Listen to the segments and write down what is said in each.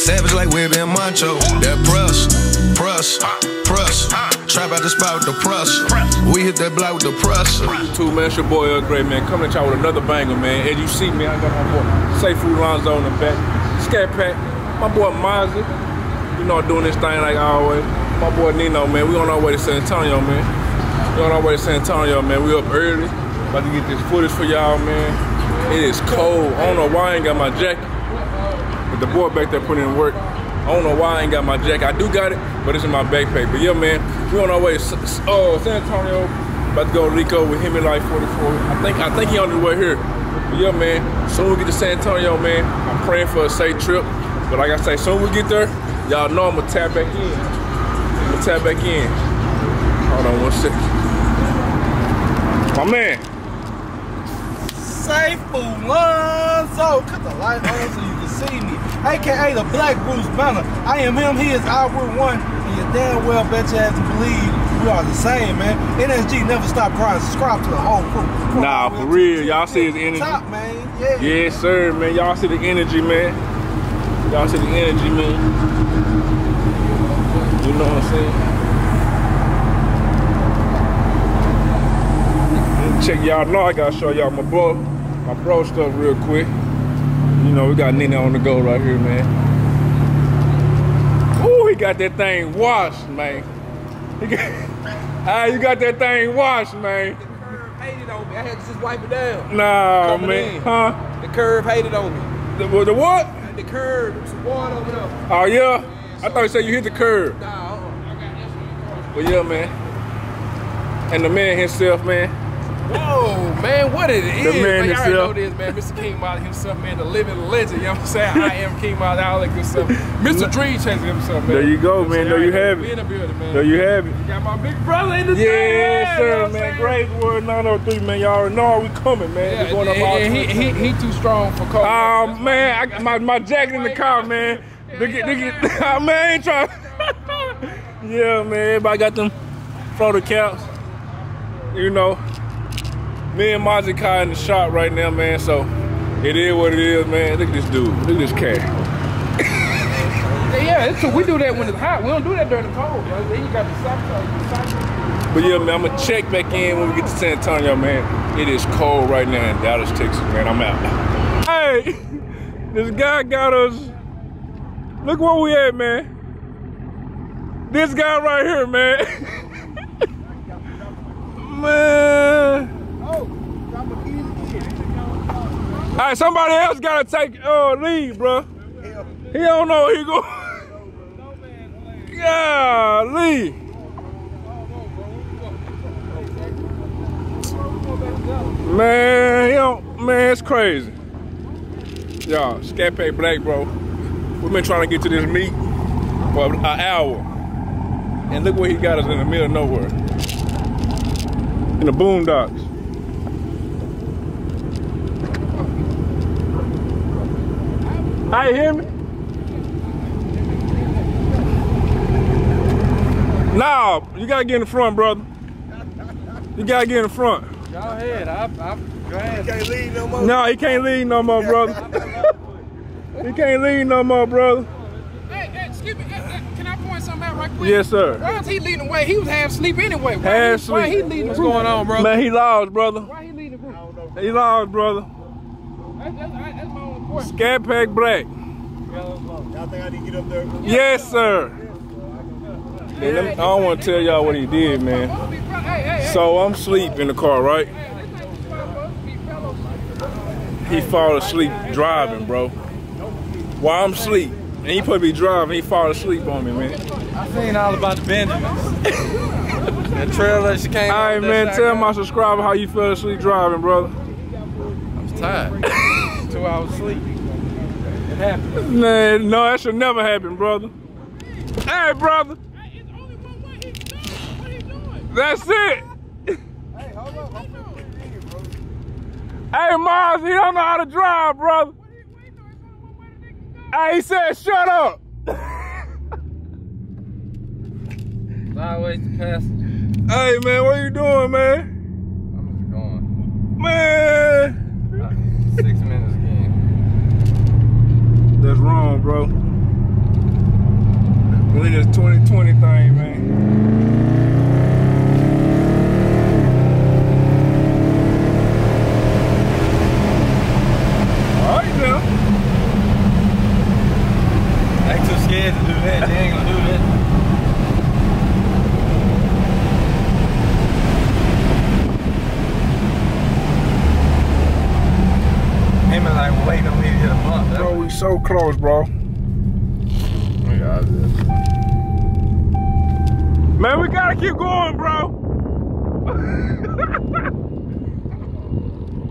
savage like Web and Moncho. That press, press, press. Trap out the spot with the press. We hit that block with the press. Two man, it's your boy Earl Grey, man. Coming at y'all with another banger, man. As you see me, I got my boy Safe Food Lonzo in the back. Scat Pack, my boy Mozzie. You know, doing this thing like always. My boy Nino, man. We on our way to San Antonio, man. We on our way to San Antonio, man. We up early. About to get this footage for y'all, man. It is cold. I don't know why I ain't got my jacket. The boy back there putting in work. I don't know why I ain't got my jacket. I do got it, but it's in my backpack. But yeah, man, we on our way oh, San Antonio. About to go to Rico with him in like 44. I think I think he on his way here. But yeah, man, soon we get to San Antonio, man. I'm praying for a safe trip. But like I say, soon we get there, y'all know I'm gonna tap back in. I'm gonna tap back in. Hold on one second. My man. Safe Lonzo. Oh, cut the light on so you see me. AKA the Black Bruce Banner. I am him, he is I, we're one. And you damn well bet your ass to believe we are the same, man. NSG never stop crying. Subscribe to the whole crew. Come Nah, on, for real. Y'all see his energy. Top, man. Yeah. Yes, sir, man. Y'all see the energy, man. Y'all see the energy, man. You know what I'm saying? Check y'all know I gotta show y'all my bro, my bro stuff real quick. You know, we got Nina on the go right here, man. Ooh, he got that thing washed, man. He got, ah, you got that thing washed, man. The curve hated on me. I had to just wipe it down. Nah, Coming man. in. Huh? The curve hated on me. The, the what? The curb. some water over there. Oh yeah? I thought you said you hit the curb. Nah, uh-uh. But yeah, man. And the man himself, man. Whoa, man, what it is, The man man. Y'all know this, man. Mr. King Molly himself, man, the living legend. You know what I'm saying? I am King Molly, all that good stuff. Mr. Dream Chaser himself, man. There you go, know what I'm man. There you have it. in the building, man. There you have it. You got my big brother in the you know sir, what I'm man. Grays World 903, man. Y'all already know we coming, man. Yeah, we going up and- all and he, he, he too strong for cold. Oh man, I my, my jacket in the car, man. Look at, look at, oh, man, I ain't trying. yeah, man, everybody got them photo caps. You know, me and Mozzie Kai in the shop right now, man. So it is what it is, man. Look at this dude. Look at this cat. Yeah, it's. We do that when it's hot. We don't do that during the cold, bro. Then you got the socks But yeah, man, I'm gonna check back in when we get to San Antonio, man. It is cold right now in Dallas, Texas, man. I'm out. Hey, this guy got us. Look where we at, man. This guy right here, man. man. Oh, drop my keys again. Hey, somebody else gotta take uh lead, bro. He don't know where he go. Yeah, lead. Man, he don't, man, it's crazy. Y'all, Scat Pack Black, bro. We've been trying to get to this meet for an hour. And look where he got us in the middle of nowhere. In the boondocks. How you hear me? Nah, you gotta get in the front, brother. You gotta get in the front. Go ahead. I'm, I'm glad. Can't leave no more. No, he can't leave no more, brother. He can't leave no more, brother. Hey, hey, excuse me. Hey, hey, can I point something out right quick? Yes, sir. Why is he leading the way? He was half asleep anyway. Why Half he, Why asleep. he leading What's going on, bro? Man, he lost, brother. Why he leading the group? He lost, brother. That's, that's, that's my only question. Scat Pack Black. Y'all think I need to get up there? Yes, sir. Man, let me- I don't want to tell y'all what he did, man. So I'm asleep in the car, right? Hey, this ain't supposed to be fellows. He fall asleep driving, bro. While I'm asleep. And he supposed to be driving, he fall asleep on me, man. I seen all about the Benjamins. that trailer that she came All right, man, tell my subscriber how you fell asleep driving, brother. I was tired. Two hours sleep. It happened. Man, no, that should never happen, brother. Hey, brother. That's it. Hey, hold up. I'm finna put it in, bro. Hey, Mars, he don't know how to drive, brother. Hey, he said, shut up. Sideways to passenger. Hey, man, what you doing, man? I'm just going. Man. Six wrong, bro. Believe this 2020 thing, man. We close, bro. Man, we gotta keep going, bro.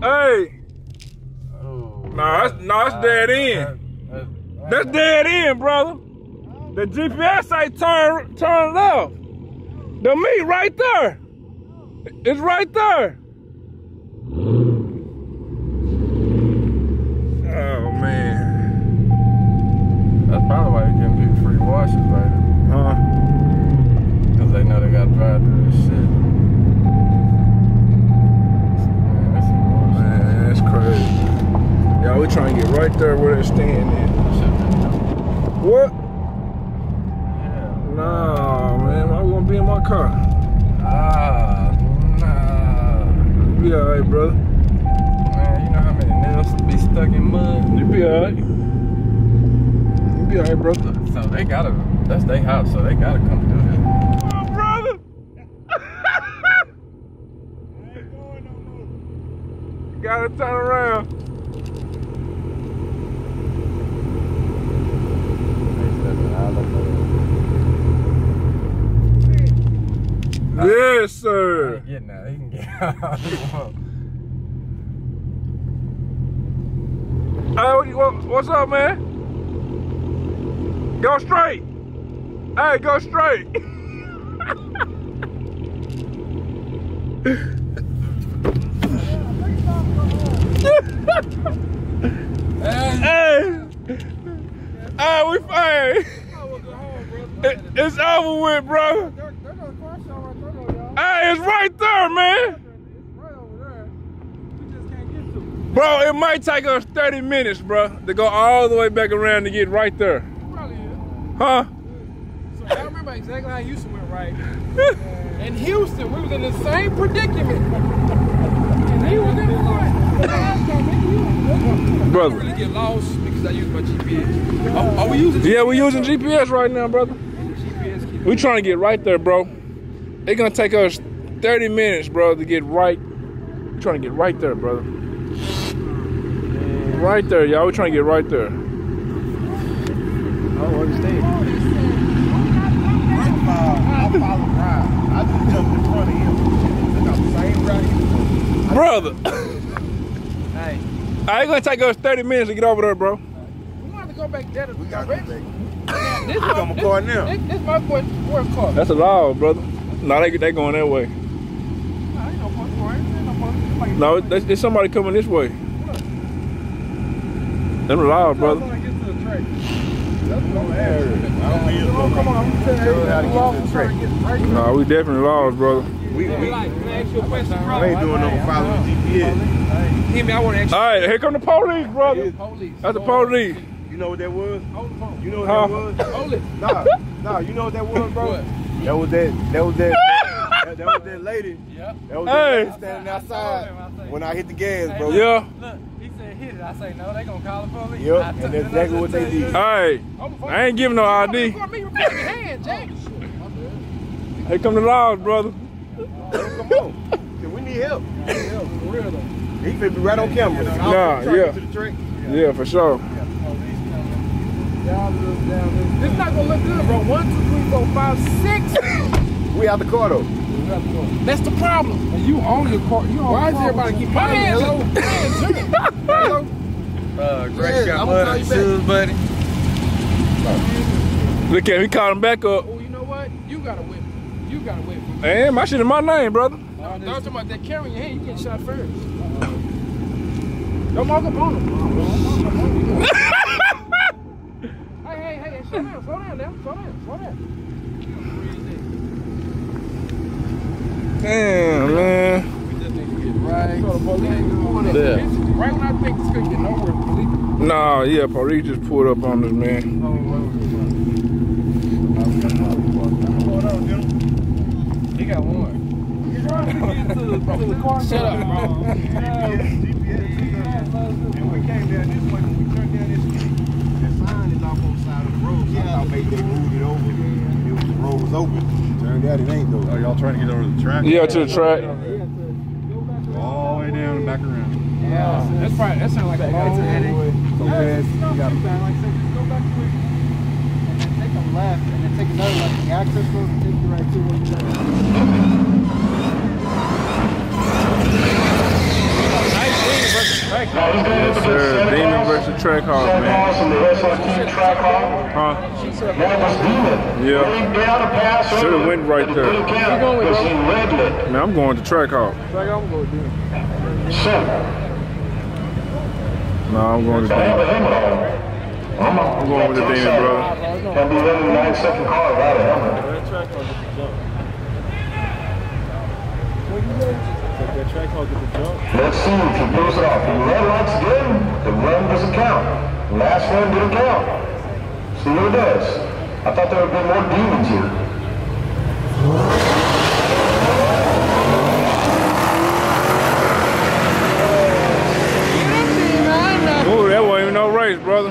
hey. Nah, that's, nah, that's dead end. That's dead end, brother. The GPS say turn turn left. The meat right there. It's right there. Oh man. That's probably why they give people washes later. Huh? Because they know they got to drive through this shit. Man, that's some bullshit. Man, that's crazy. Y'all, we trying to get right there where they're standing. What? Yeah. Nah, man. Why we gonna be in my car? Ah, nah. Be alright, brother. Man, you know how many nails be stuck in mud? You be alright. You be alright, brother. So they gotta, that's their house, so they gotta come do this. Oh, brother. Gotta turn around. Yes, sir. Getting that, he can get out. Hey, what, what's up, man? Go straight. Hey, go straight. hey, hey, we fine. It, it's over with, bro. Hey, it's right there, man. Bro, it might take us 30 minutes, bro, to go all the way back around to get right there. Huh? So I remember exactly how Houston went right. In Houston, we was in the same predicament. And he was in front. I Brother. really get lost because I use my GPS. Are, are we using Yeah, we're using GPS right now, brother. GPS? We trying to get right there, bro. It's gonna take us 30 minutes, bro, to get right. we trying to get right there, brother. Right there, y'all. we trying to get right there. Oh, understand. I follow Brian. I just jumped in front of him. Took out the same route he was Brother, Hey, I ain't gonna take us 30 minutes to get over there, bro. We gonna have to go back there to we got to go back. Yeah, this got my car now. This, this my boy, boy's car. That's a law, brother. No, they, they going that way. Nah, ain't no point for it. Ain't no point. Somebody- No, there's, there's somebody coming this way. What? Them loud, brother. Somebody get to the track. Come on. I'm Show how to get to the track. Nah, we definitely lost, brother. We, we, like, can I ask you a question, we ain't doing no following GPS. Hear me, I want to ask All right, here come the police, brother. you. Police. That's the police. You know what that was? Hold the phone. You know what Huh? that was? Hold it. Nah, nah, you know what that was, bro? What? That was that, that was that, that, that was that lady. Yep. That was Hey. that lady standing outside when I hit the gas, bro. Yeah. Look, he said hit it. I say no, they gonna call the police. Yep, and that's exactly what they said, did. Hey, Hold the phone. I ain't giving no ID. Record me, record your hand, James. Here come the laws, brother. Come on. We need help. For real though. He finna be right on camera. Nah, Trying yeah. get to the track. Yeah, for sure. This not gonna look good, bro. One, two, three, four, five, six. We out the car though. That's the problem. And you own your car. You own Why is everybody keep My calling me? Hello? a- my man's a- Uh, Greg Yeah, got mud on his you shoes, buddy. Look at him, he called him back up. Oh, you know what? You gotta whip. You gotta whip. Man, my shit in my name, brother. I'm talking about that camera in your hand. You get shot first. Don't walk up on him. hey, hey, hey, slow down, slow down, now. Slow down, slow down. Damn, man. Right. So the police Yeah. Right when I think this could get nowhere, police. Nah, yeah, police just pulled up on us, man. He got one. Shut up, bro. And we came down this way, when we turned down this street, that sign is off on the side of the road. So I thought maybe they moved it over. It was, the road was open. Turned out it ain't though. Oh, y'all trying to get over the track? Yeah, to the track. All the way down and back around. Yeah, that's probably that sounds like a long way. So Yeah, fast, it's you not gotta- too bad. Like I said, just go back to it. Take a left, and then take another left. The access road will take you right to where you're going. Nice wing versus track. Yes, sir. Demon versus Track Hawk, man. Huh? Demon. Yeah. Pass Shoulda went right there. Bro? Man, I'm going to Track Hawk. Track I'm going to. So, No, I'm going to have Demon. I'm, going with the Demon, helmet. Let's see if he pulls it off. He ran lights again. The run doesn't count. Last run didn't count. See what it does. I thought there would be more demons here. Ooh, that wasn't no race, brother.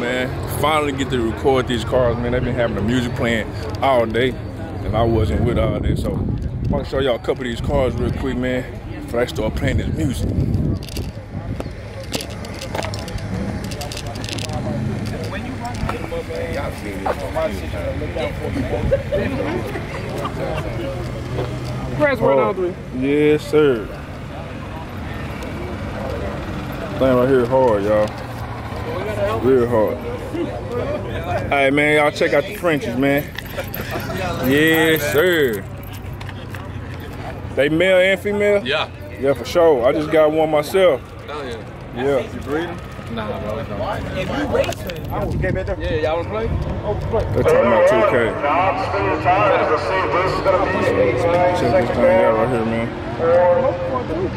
Man, finally get to record these cars, man. They've been having the music playing all day, and I wasn't with all day. So I want to show y'all a couple of these cars real quick, man, before I start playing this music. Press right on three. Yes, sir. Thing right here hard, y'all. Real hard. Hey man, y'all check out the Frenchies, man. Yes, sir. They male and female? Yeah. Yeah, for sure. I just got one myself. Oh, yeah. Yeah. You breathing? Nah, bro. It's not. They're talking about 2K. Now, spend your time. Let's see if this is going to be a nine Check this second thing out right here, man.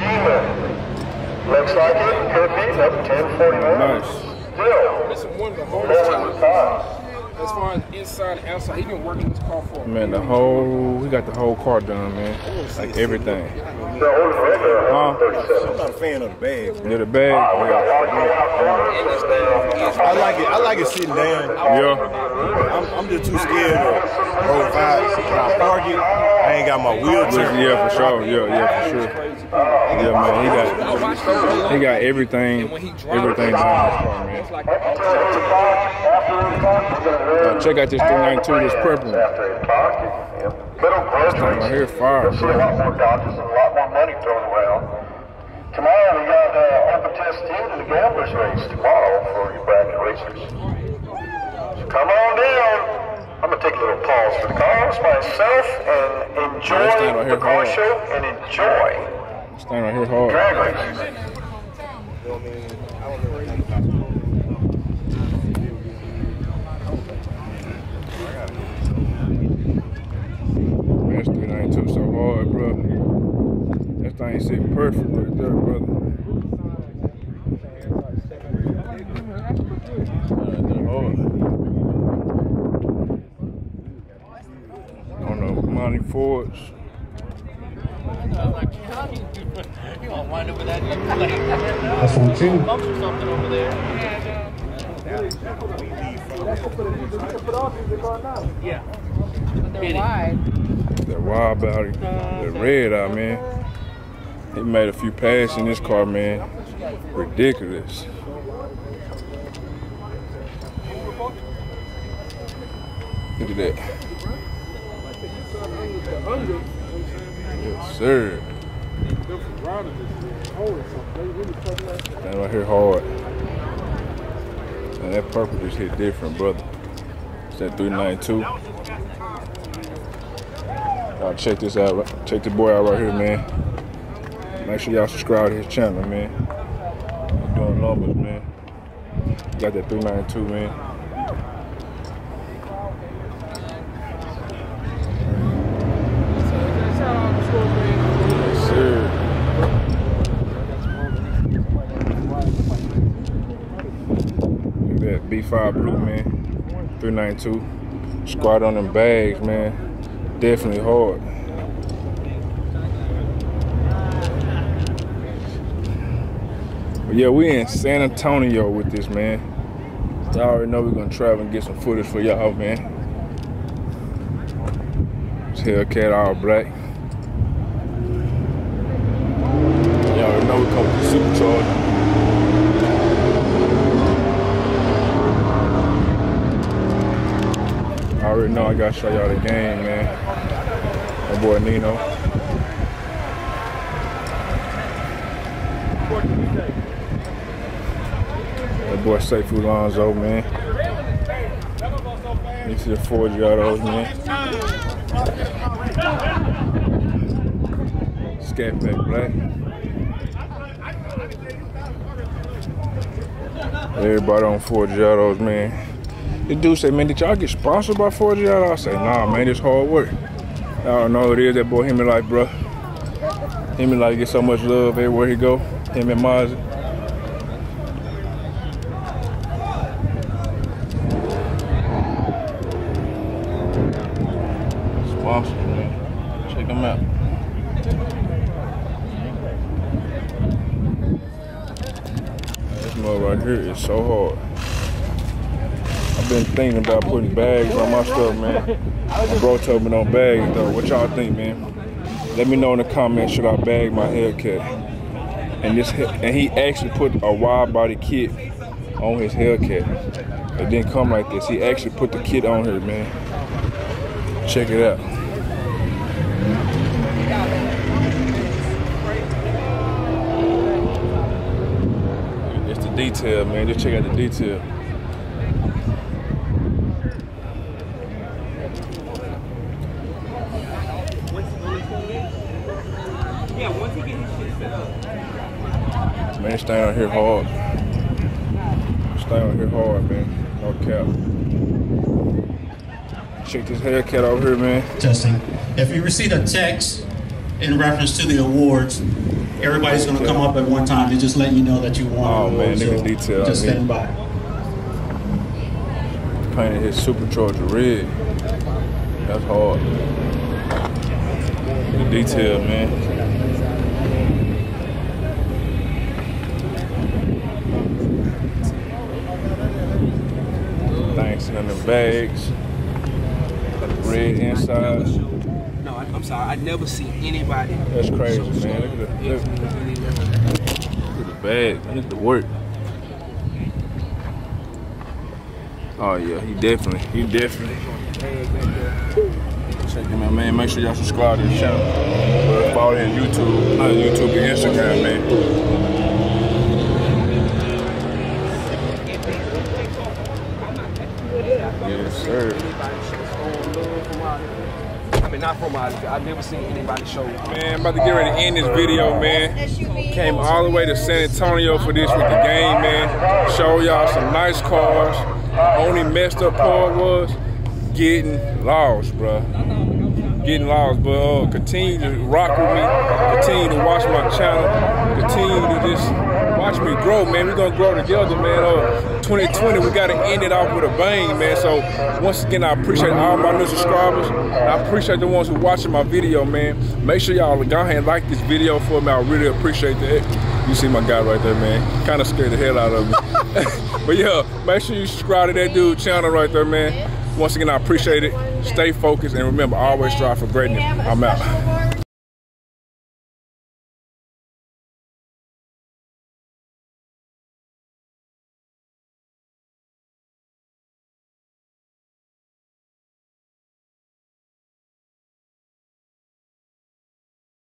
Demon. Looks like it could be. Nope, 1041. Nice. Still, Listen, one of the hardest forward time. As far as inside and outside. He been working this car for a Man, the whole, we got the whole car done, man. Like everything. The old regular, Huh? I'm not a fan of the bag. Yeah, the bag. We got Yeah. one going out corner. I like it. I like it sitting down. yeah. I'm, I'm just too scared to roll five. When I park it, I ain't got my wheelchair. Yeah, for sure. Yeah, yeah, for sure. Yeah, man, he got he got everything, everything in car, man. It's like After 8 o'clock, we're going check out this 392, this purple one. After 8 o'clock, yep. middle groceries. Right here, fire, see a lot more Dodges and a lot more money thrown around. Tomorrow we got uh, open test 10 in the gamblers race tomorrow for you bracket racers. So come on down. I'm gonna take a little pause for the cars myself and enjoy right here the car show and enjoy Stand right here hard. drag racing. Man, this 392 so hard, bro. That thing sitting perfect right there, brother. Jones. A 14. Yeah. They're wide. They're wide, Barry. They're red out, man. He made a few passes in this car, man. Ridiculous. Look at that. Yes, sir. That right here hard. And that purple just hit different, brother. It's that 392. Y'all check this out. Check the boy out right here, man. Make sure y'all subscribe to his channel, man. He's doing numbers, man. Got that 392, man. Yes, sir. Look at that B5 blue, man. 392. Squat on them bags, man. Definitely hard. But yeah, we in San Antonio with this, man. Y'all already know we're gonna travel and get some footage for y'all, man. It's Hellcat all black. Y'all already know we come with the super know I gotta show y'all the game, man. My boy Nino. That boy Safe Lonzo, man. You see the four Giottos, man. Scat Pack Black. Everybody on Forgiatos, man. The dude said, man, did y'all get sponsored by Forgiatos? I say, nah, man, it's hard work. I don't know who it is, that boy, him and like, bro. Him and like get so much love everywhere he go. Him and Mozzie. Sponsor, man. Check them out. This mug right here is so hard. I've been thinking about putting bags on my stuff, man. My bro told me no bags though. What y'all think, man? Let me know in the comments should I bag my Hellcat. And this and he actually put a wide body kit on his Hellcat. It didn't come like this. He actually put the kit on here, man. Check it out. It's the detail, man. Just check out the detail. Man, stay out here hard. Stay out here hard, man. No cap. Check this Hellcat over here, man. Testing. If you receive a text in reference to the awards, everybody's going to come up at one time to just let you know that you won. Oh, man, at so detail Just stand by. Painted his supercharger red. That's hard. The detail, man. Thanks in the bags. Got the red inside. No, I- I'm sorry. I never see anybody. That's crazy, man. Look at the, look, look at the bag. Look at the work. Oh yeah, he definitely, he definitely. Check him out, man. Make sure y'all subscribe to the channel. Uh, Follow him on YouTube, not YouTube, but Instagram, not out I've never seen anybody show. Man, I'm about to get ready to end this video, man. Came all the way to San Antonio for this with the game, man. Show y'all some nice cars. Only messed up part was getting lost, bruh. Getting lost, but uh, continue to rock with me. Continue to watch my channel. Continue to just watch me grow, man. We're gonna grow together, man. Uh, 2020, we gotta end it off with a bang, man. So once again, I appreciate all my new subscribers. I appreciate the ones who watching my video, man. Make sure y'all go ahead and like this video for me. I really appreciate that. You see my guy right there, man. Kind of scared the hell out of me. but yeah, make sure you subscribe to that dude channel right there, man. Once again, I appreciate it. Stay focused and remember, always strive for greatness. I'm out.